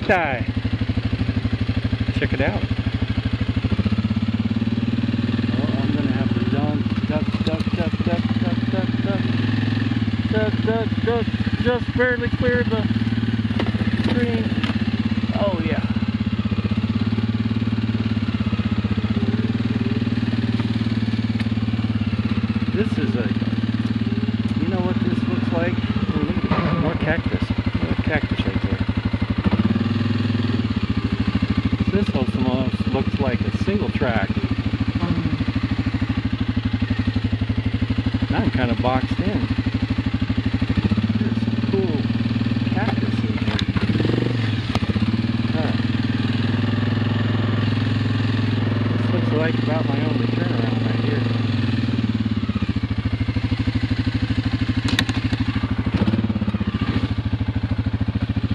Cacti. Check it out. Oh, I'm gonna have to jump, duck, duck, duck, duck, duck, duck, duck, duck, duck, duck, just barely cleared the screen. Oh yeah. This is a, you know what this looks like? This, more cactus, more cactus right there. This almost uh, looks like a single track. I'm kind of boxed in. Cool cactus in. This looks like about my only turnaround right here.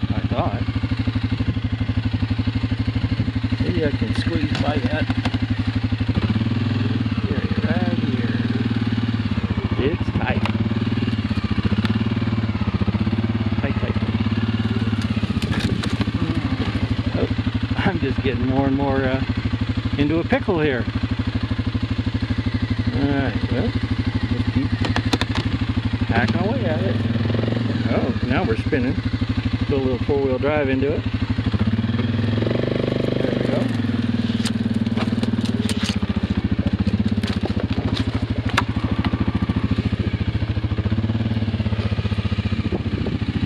I thought. Maybe I can squeeze by that. Here, right here. It's tight. Tight, tight. Oh, I'm just getting more and more uh, into a pickle here. Alright, well, let's keep hacking away at it. Oh, now we're spinning. Put a little four-wheel drive into it. There we go.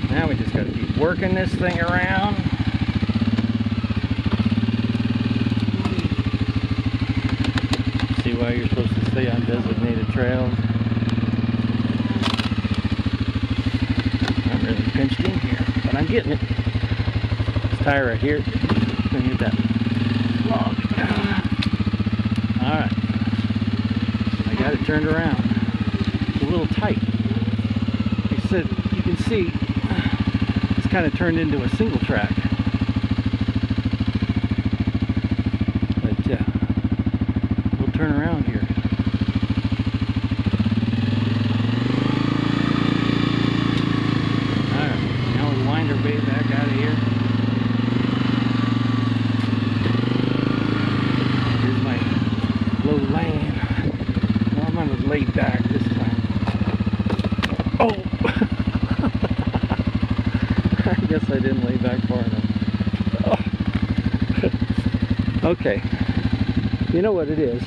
Now we just got to keep working this thing around. See why you're supposed to stay on designated trails. I'm really pinched in here, but I'm getting it. This tire right here. Gonna get that log. Alright. I got it turned around. It's a little tight. Like I said, you can see kind of turned into a single track. But uh, we'll turn around here. Alright, now we wind our way back out of here. Here's my low land. Well, I'm gonna lay back this time. Oh! I didn't lay back far enough. Okay. You know what it is?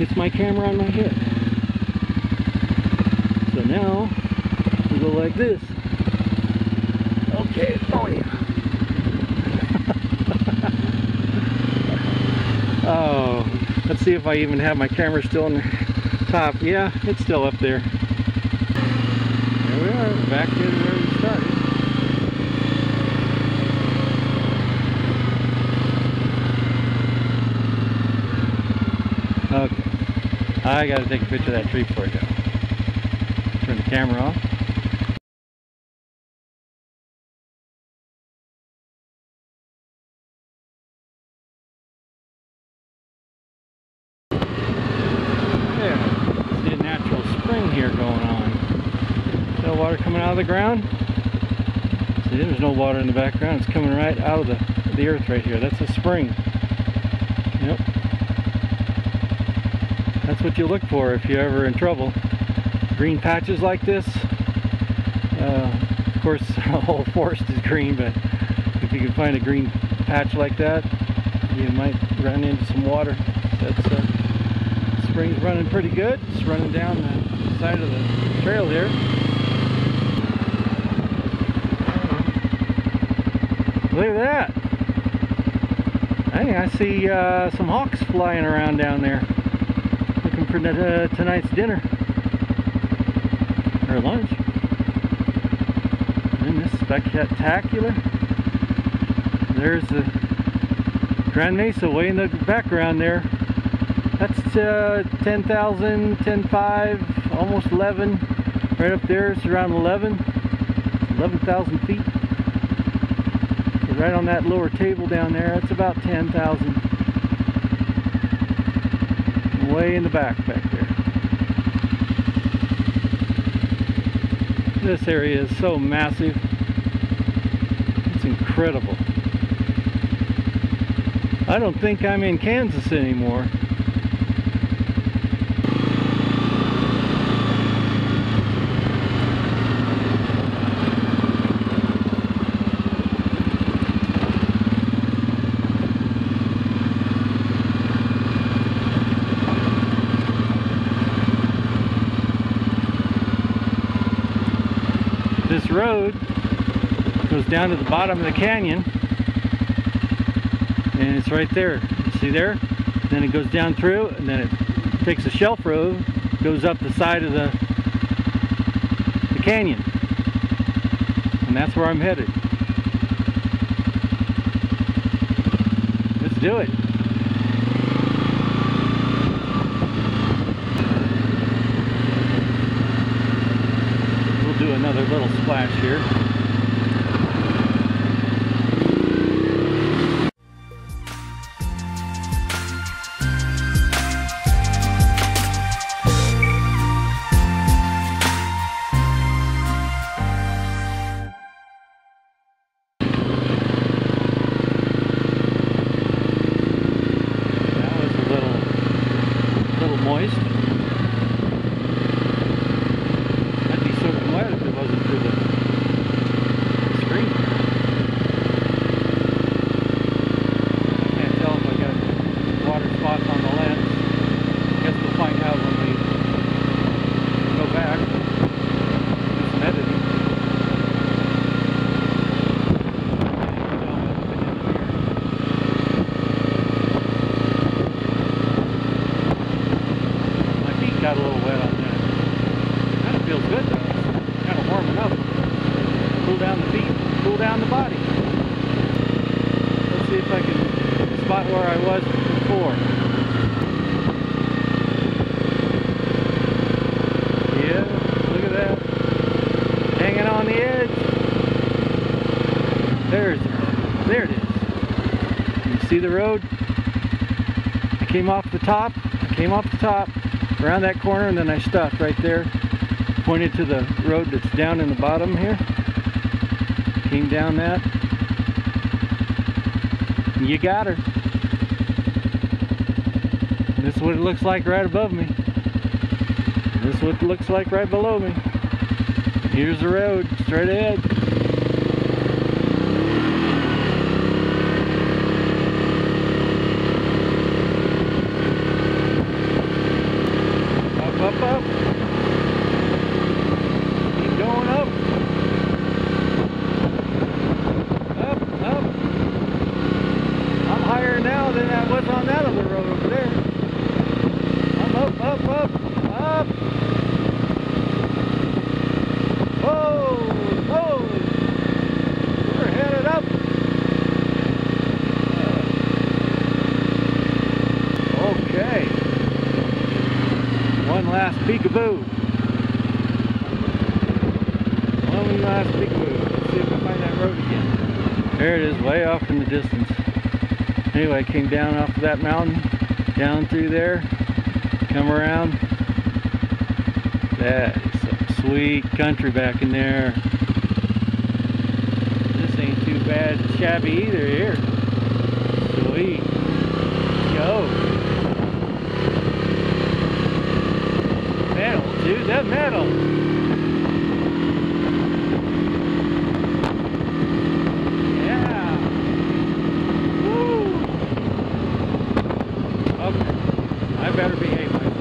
It's my camera on my head. So now, we go like this. Okay, oh yeah. oh, let's see if I even have my camera still on the top. Yeah, it's still up there. There we are, back to where we started. Okay. I gotta take a picture of that tree before I go. Turn the camera off. Yeah, see a natural spring here going on. That water coming out of the ground? See, there's no water in the background. It's coming right out of the, the earth right here. That's a spring. Yep. That's what you look for if you're ever in trouble. Green patches like this. Uh, of course, the whole forest is green, but if you can find a green patch like that, you might run into some water. That's uh, spring's running pretty good. It's running down the side of the trail here. Look at that. Hey, I see uh, some hawks flying around down there. Looking for uh, tonight's dinner. Or lunch. And this spectacular. There's the Grand Mesa way in the background there. That's uh, 10,000, 10,5, almost 11. Right up there, it's around 11. 11,000 feet. Right on that lower table down there, it's about 10,000. Way in the back back there. This area is so massive. It's incredible. I don't think I'm in Kansas anymore. Road goes down to the bottom of the canyon and it's right there. See there? Then it goes down through and then it takes a shelf road goes up the side of the the canyon. And that's where I'm headed. Let's do it we'll do another little splash here see the road? I came off the top, I came off the top, around that corner, and then I stopped right there, pointed to the road that's down in the bottom here. Came down that. You got her. This is what it looks like right above me. This is what it looks like right below me. Here's the road, straight ahead. Up, up, up. Keep going up. Up, up. I'm higher now than I was on that other road over there. I'm up, up. Whoa, whoa. We're headed up. Okay. One last peekaboo. One last peekaboo. Let's see if I find that road again. There it is, way off in the distance. Anyway, came down off of that mountain, down through there, come around. That is some sweet country back in there. This ain't too bad shabby either here. Sweet. Go. Metal, dude, that metal. I better behave myself.